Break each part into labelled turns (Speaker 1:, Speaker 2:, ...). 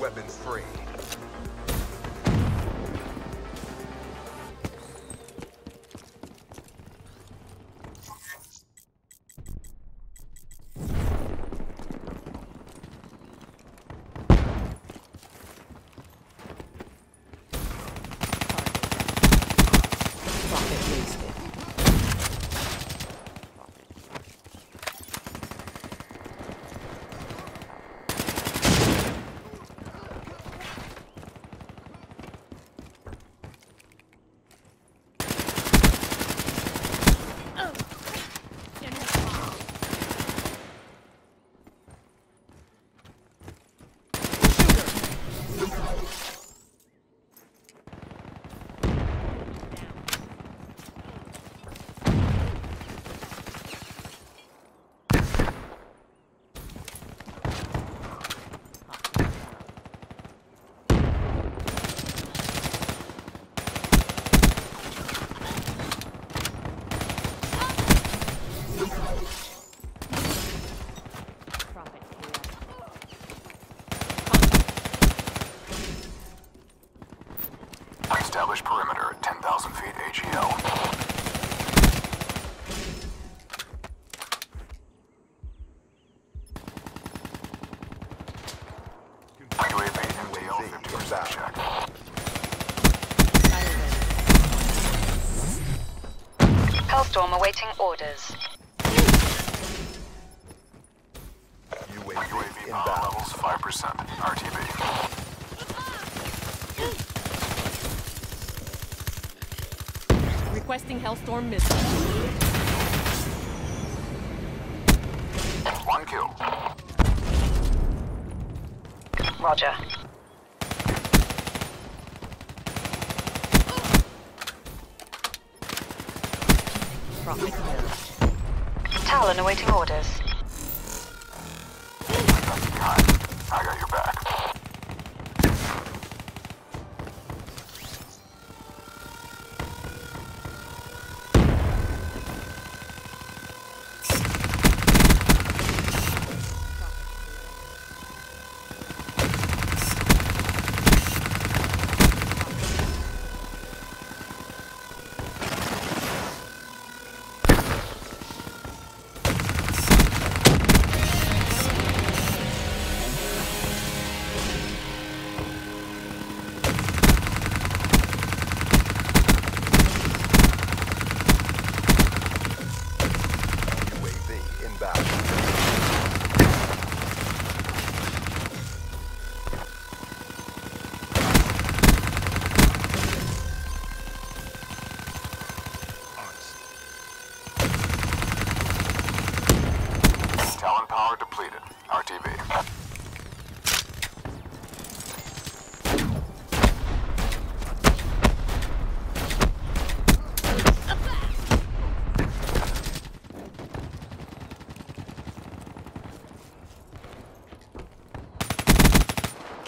Speaker 1: Weapons free.
Speaker 2: Prophet wasted. Prophet here.
Speaker 3: Establish perimeter at 10,000 feet AGL. UAV MTL 50% check.
Speaker 4: Hellstorm awaiting orders.
Speaker 1: UAV
Speaker 3: UAV power
Speaker 1: inbound.
Speaker 3: levels 5%.
Speaker 2: Requesting Hellstorm missile.
Speaker 3: One kill.
Speaker 4: Roger.
Speaker 2: Prophet.
Speaker 4: Talon awaiting orders.
Speaker 3: Got you behind. I got your back.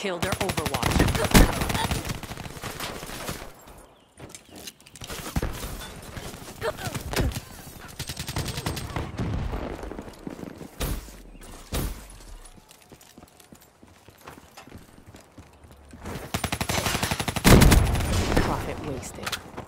Speaker 2: Kill their Overwatch. Prophet wasted.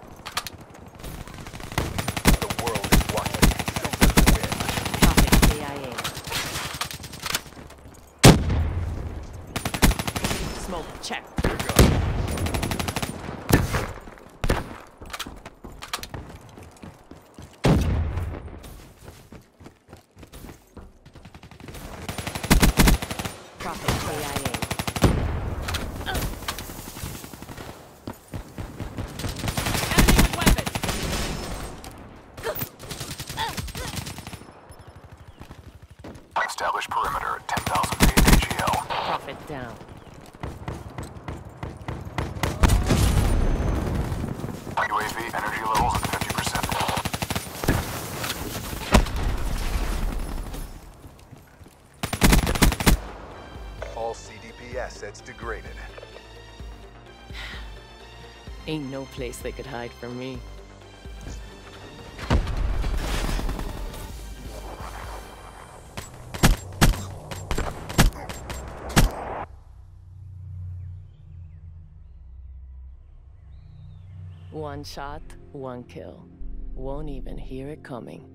Speaker 2: Check.
Speaker 1: You're gone.
Speaker 2: Prophet KIA. Enemy with weapons.
Speaker 3: Establish perimeter at 10,000 feet AGL.
Speaker 2: Prophet down.
Speaker 1: all CDP assets degraded.
Speaker 2: Ain't no place they could hide from me. One shot, one kill. Won't even hear it coming.